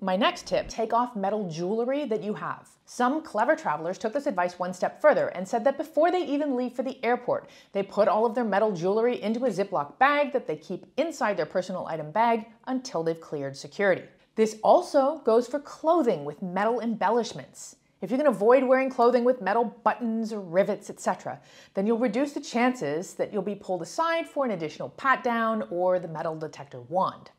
My next tip, take off metal jewelry that you have. Some clever travelers took this advice one step further and said that before they even leave for the airport, they put all of their metal jewelry into a Ziploc bag that they keep inside their personal item bag until they've cleared security. This also goes for clothing with metal embellishments. If you can avoid wearing clothing with metal buttons or rivets, etc., then you'll reduce the chances that you'll be pulled aside for an additional pat down or the metal detector wand.